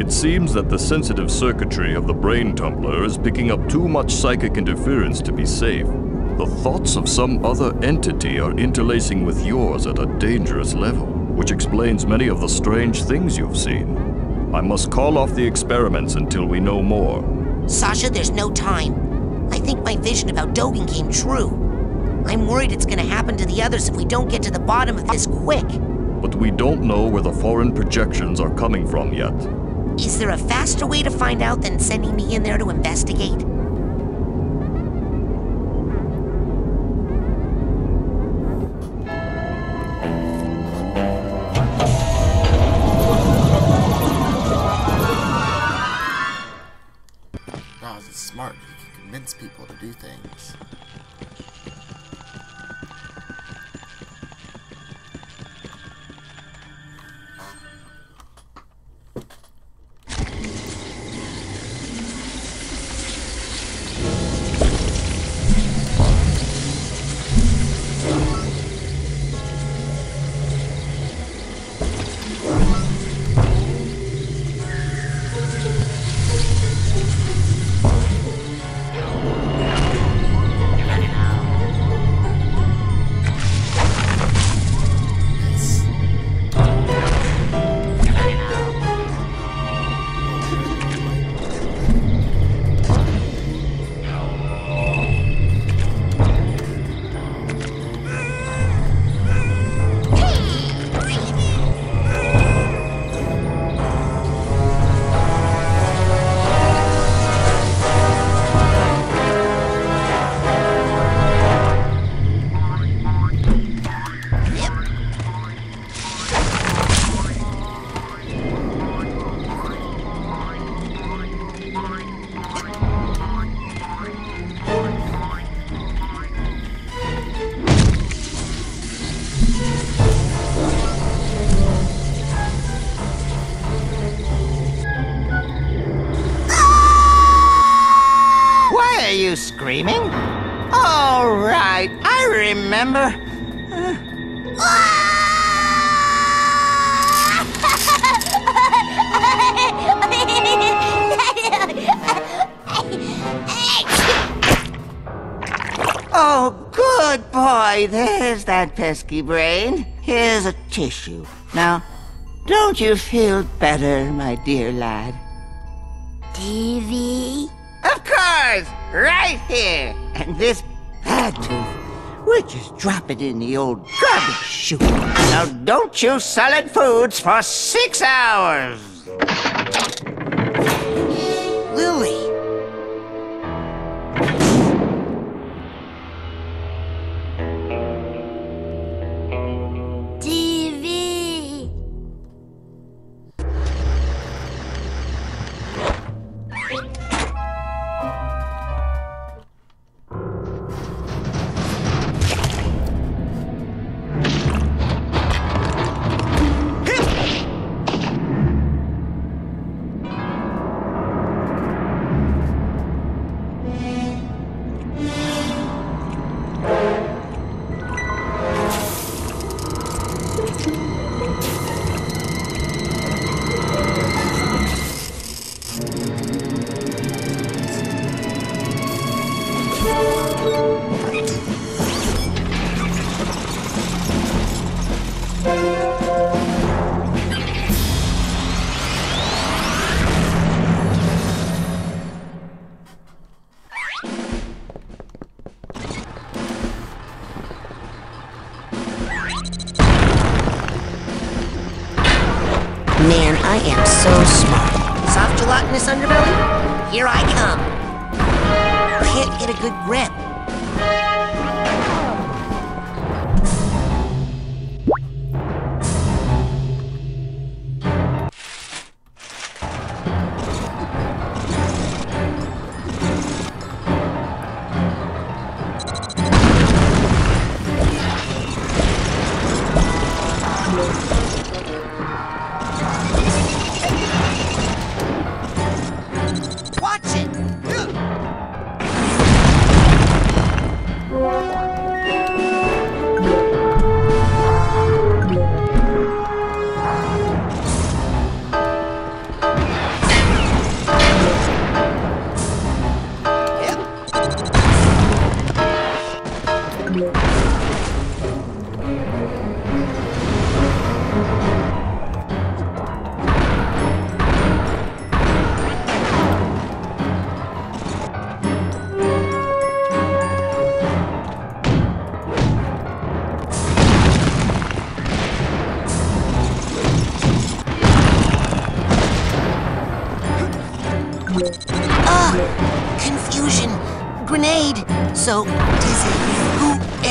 It seems that the sensitive circuitry of the brain tumbler is picking up too much psychic interference to be safe. The thoughts of some other entity are interlacing with yours at a dangerous level, which explains many of the strange things you've seen. I must call off the experiments until we know more. Sasha, there's no time. I think my vision about Dogen came true. I'm worried it's gonna happen to the others if we don't get to the bottom of this quick. But we don't know where the foreign projections are coming from yet. Is there a faster way to find out than sending me in there to investigate? Raz is smart. He can convince people to do things. Remember. Oh, good boy. There's that pesky brain. Here's a tissue. Now, don't you feel better, my dear lad? TV? Of course! Right here! And this bad tooth, we'll just drop it in the old garbage chute. Now don't you solid foods for six hours! Lili!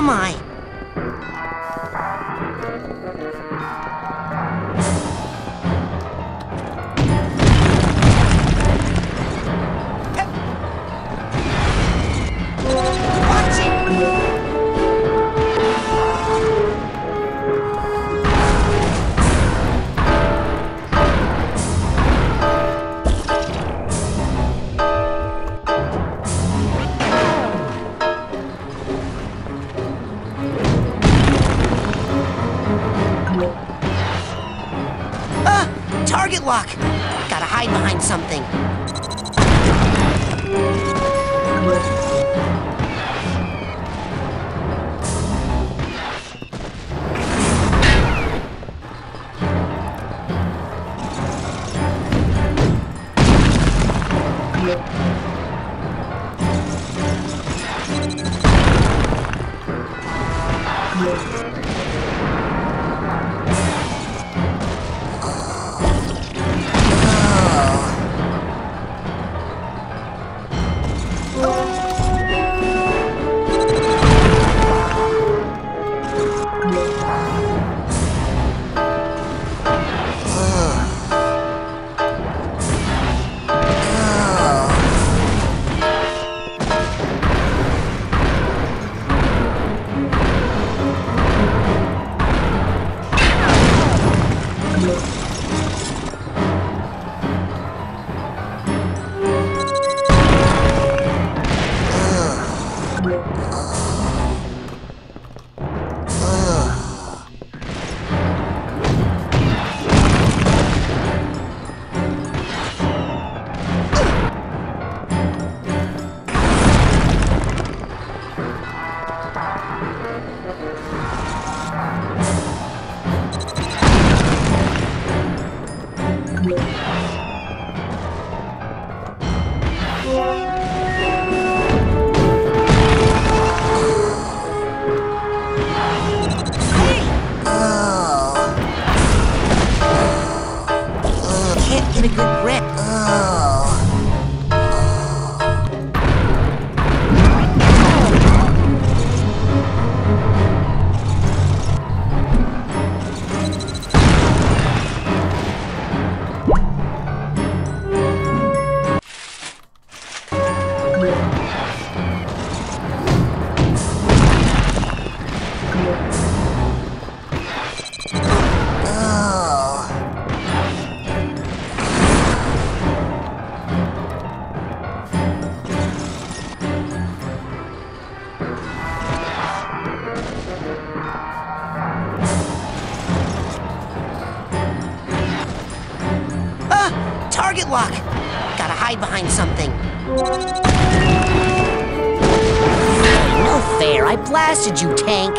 Who Target lock! Gotta hide behind something. Target lock! Gotta hide behind something. No fair, I blasted you, tank.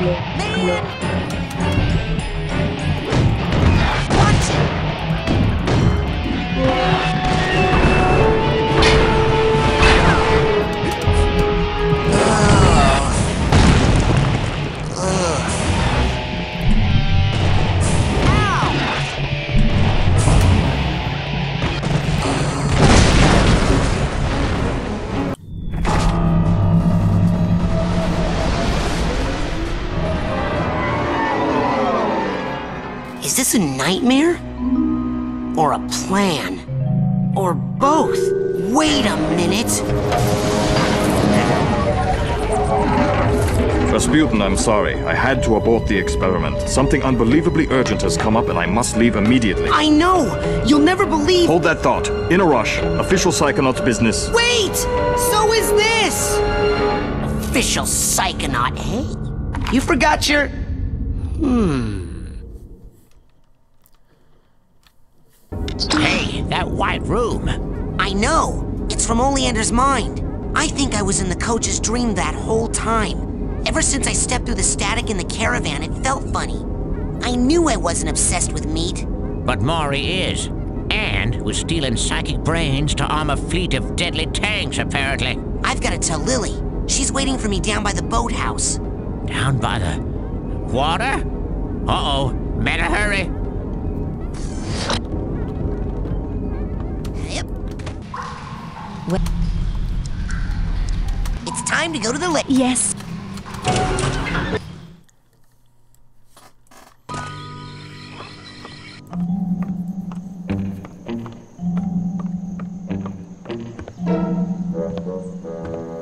Man! Nightmare? Or a plan? Or both? Wait a minute. Razputin, I'm sorry. I had to abort the experiment. Something unbelievably urgent has come up and I must leave immediately. I know! You'll never believe- Hold that thought. In a rush. Official Psychonauts business. Wait! So is this! Official Psychonaut, hey? You forgot your... Hmm... that white room. I know! It's from Oleander's mind. I think I was in the coach's dream that whole time. Ever since I stepped through the static in the caravan, it felt funny. I knew I wasn't obsessed with meat. But Maury is. And was stealing psychic brains to arm a fleet of deadly tanks, apparently. I've got to tell Lili. She's waiting for me down by the boathouse. Down by the water? Uh-oh. Better hurry. Time to go to the lake. Yes.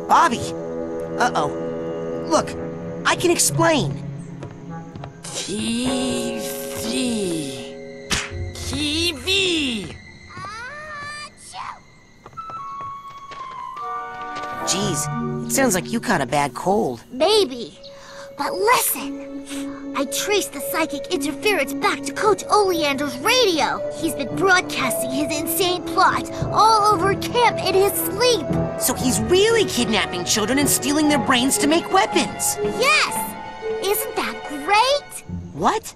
Bobby! Uh-oh. Look, I can explain. TV. Sounds like you caught a bad cold. Maybe. But listen! I traced the psychic interference back to Coach Oleander's radio. He's been broadcasting his insane plot all over camp in his sleep. So he's really kidnapping children and stealing their brains to make weapons. Yes! Isn't that great? What?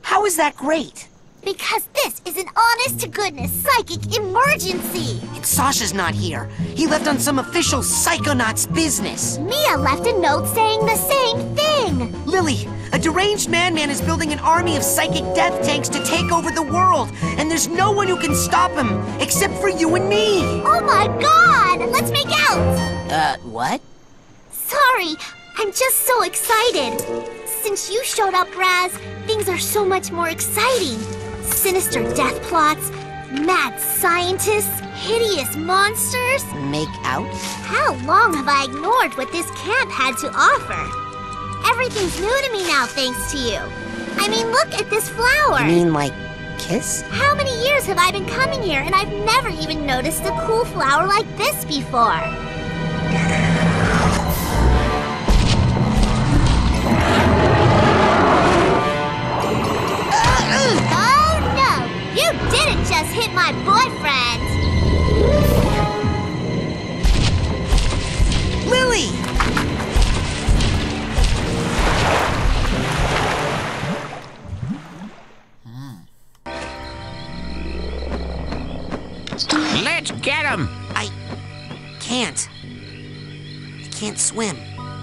How is that great? Because this is an honest to goodness psychic emergency. And Sasha's not here. He left on some official Psychonauts business. Milla left a note saying the same thing. Lili, a deranged man-man is building an army of psychic death tanks to take over the world, and there's no one who can stop him except for you and me. Oh my god! Let's make out! Uh, what? Sorry, I'm just so excited. Since you showed up, Raz, things are so much more exciting. Sinister death plots, mad scientists, hideous monsters. Make out? How long have I ignored what this camp had to offer? Everything's new to me now thanks to you. I mean, look at this flower. You mean like kiss? How many years have I been coming here and I've never even noticed a cool flower like this before? My boyfriend! Lili! Let's get him! I can't. I can't swim.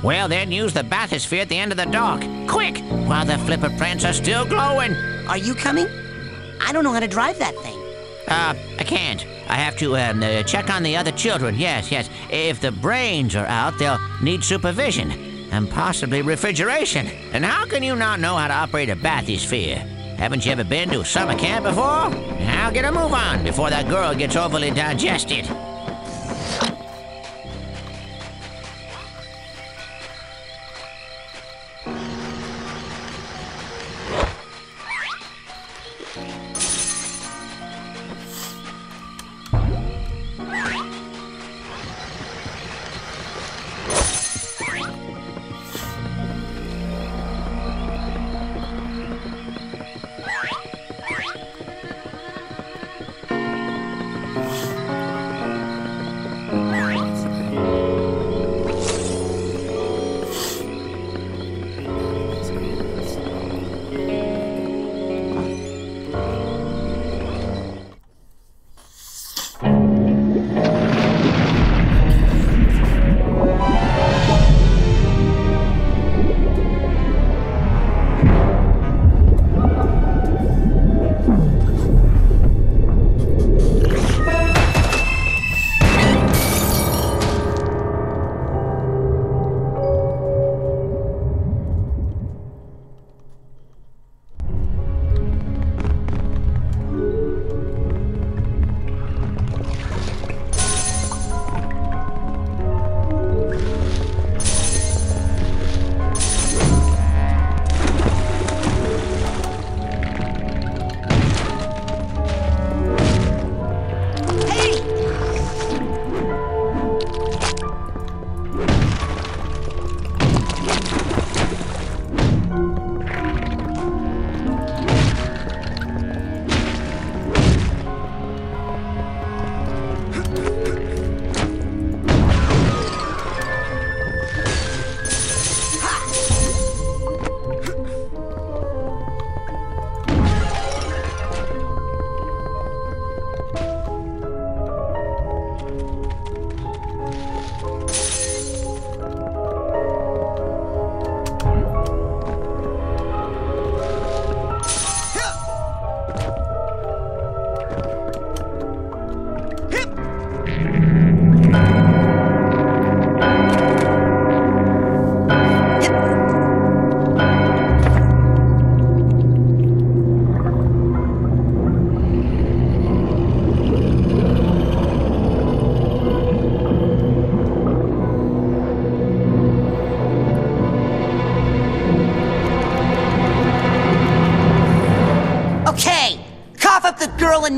Well, then use the bathysphere at the end of the dock. Quick! While the flipper prints are still glowing. Are you coming? I don't know how to drive that thing. Uh, I can't. I have to um, uh, check on the other children. Yes, yes. If the brains are out, they'll need supervision and possibly refrigeration. And how can you not know how to operate a bathysphere? Haven't you ever been to a summer camp before? Now get a move on before that girl gets overly digested.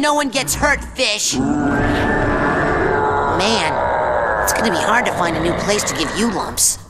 No one gets hurt, fish. Man, it's gonna be hard to find a new place to give you lumps.